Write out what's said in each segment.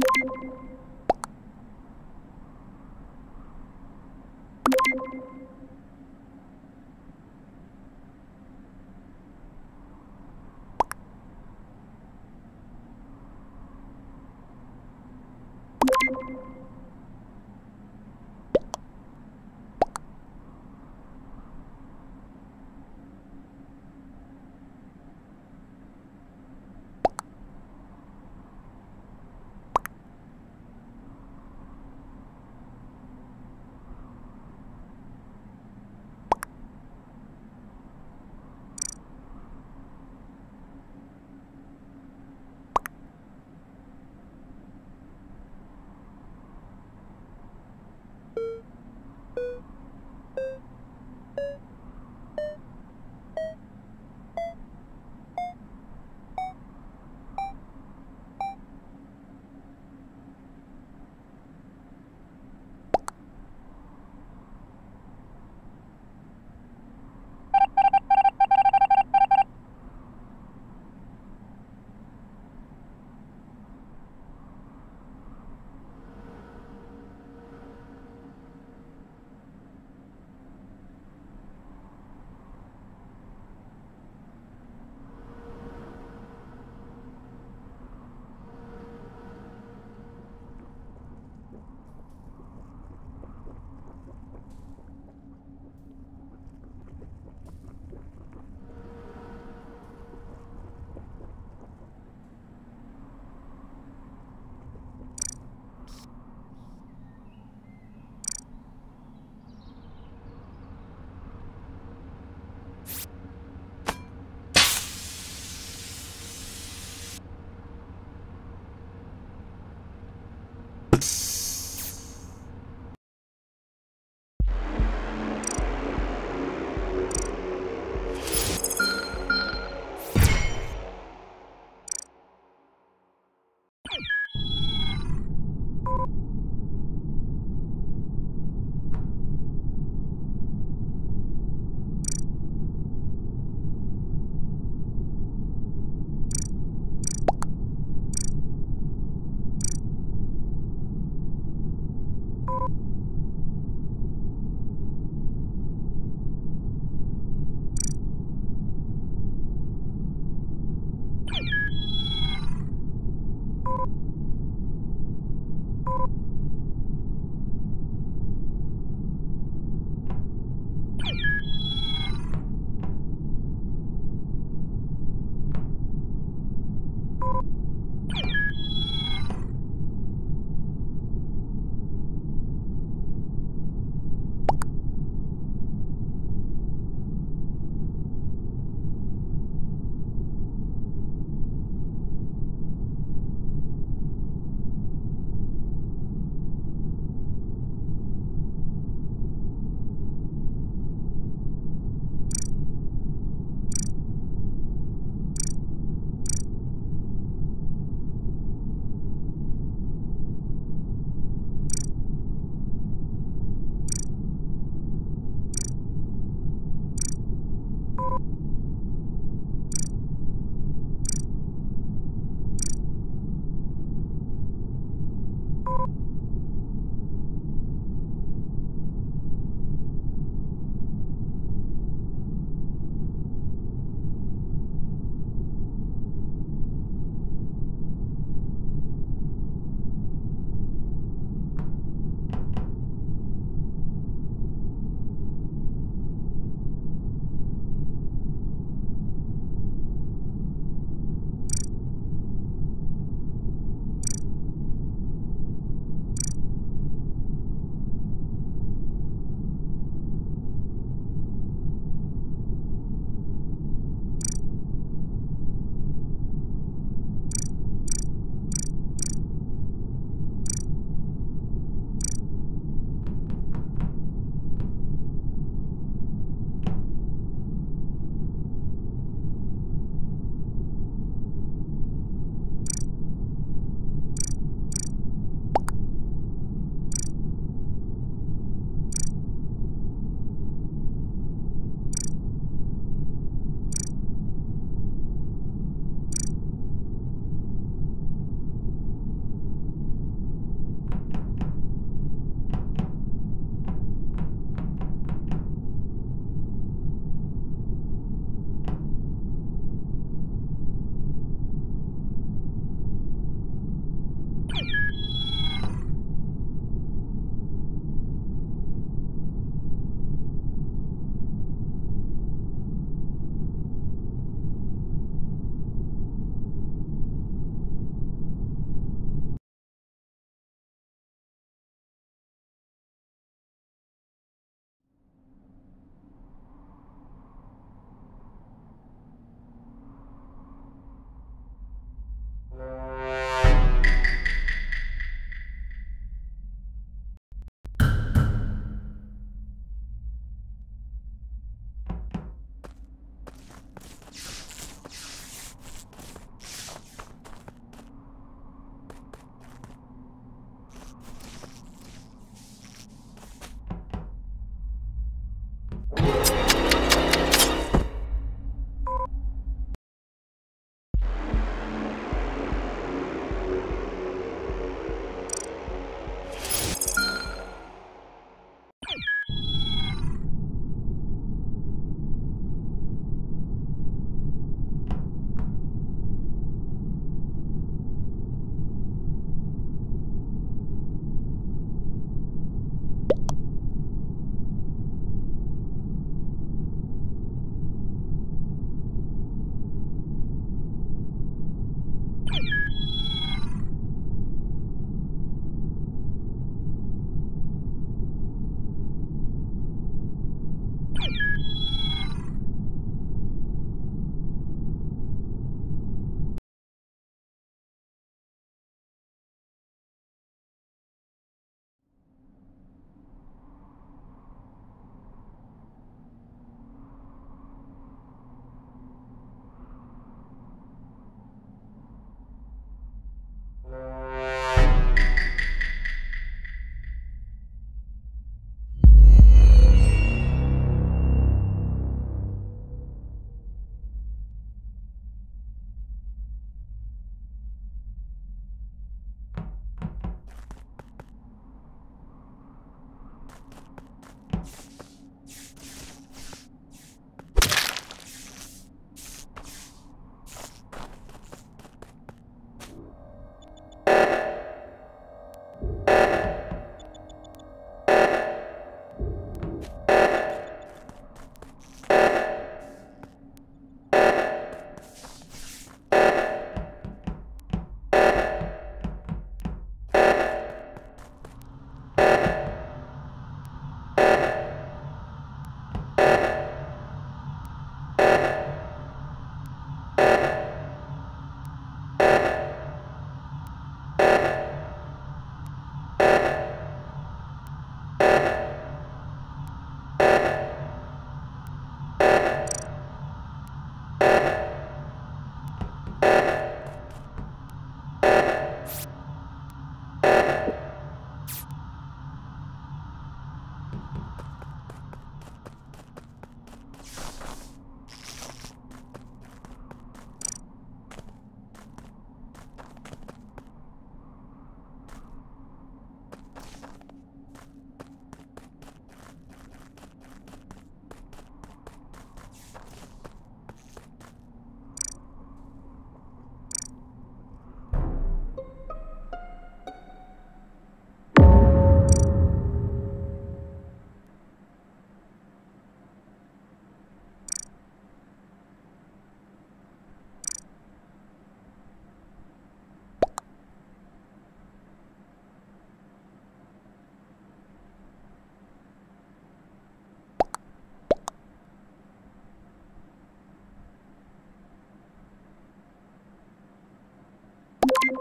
you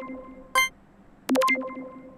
Thank you.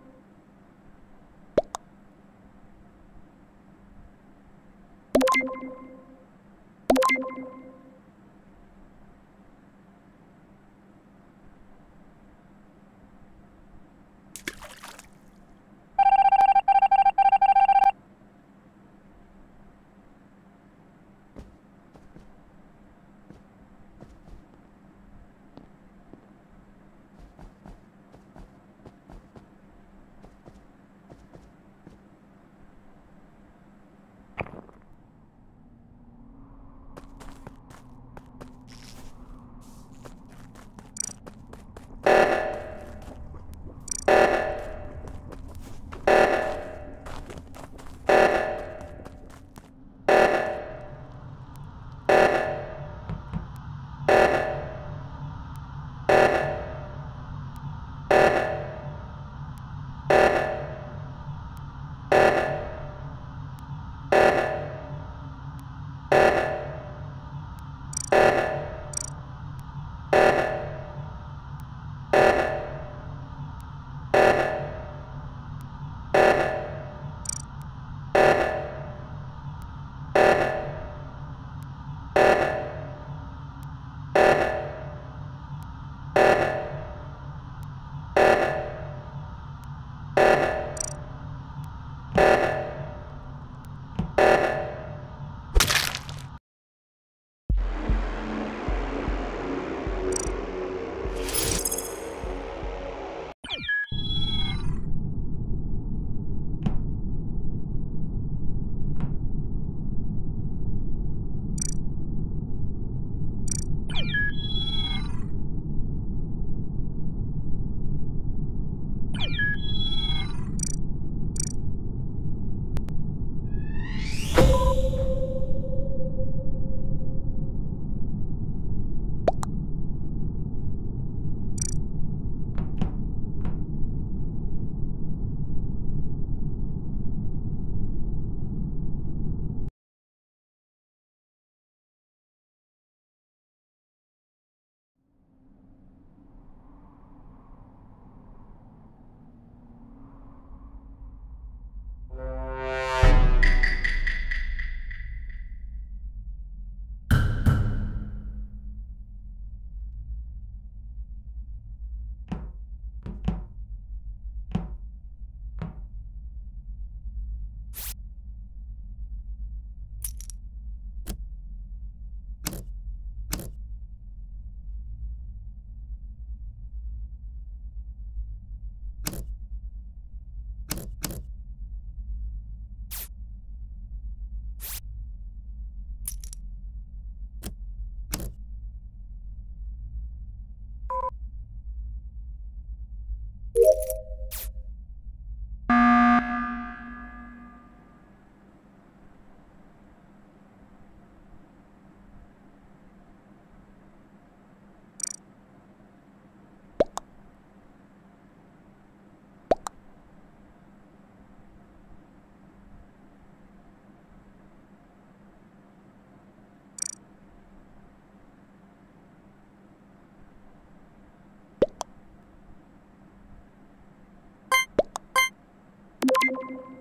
you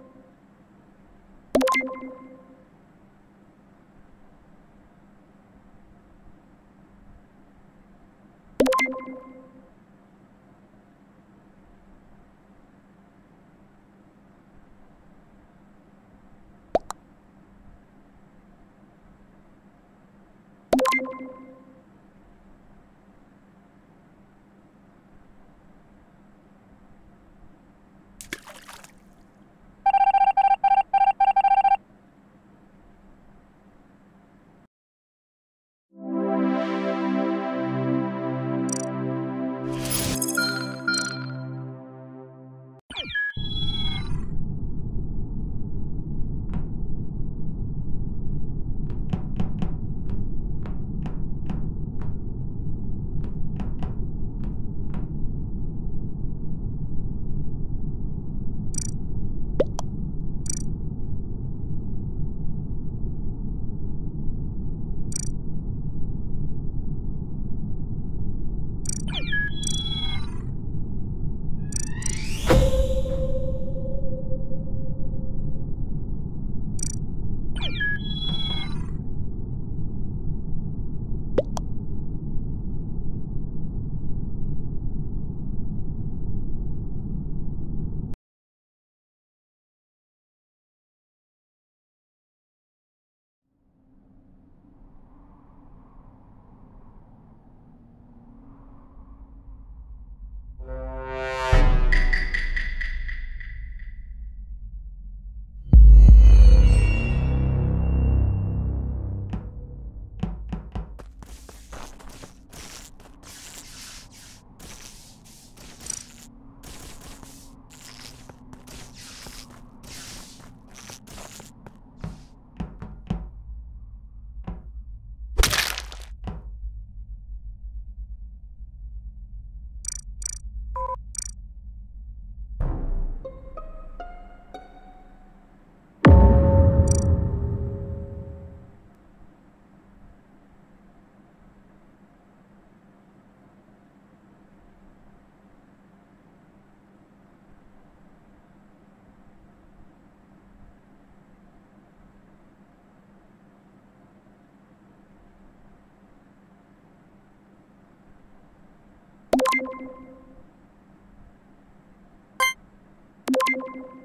you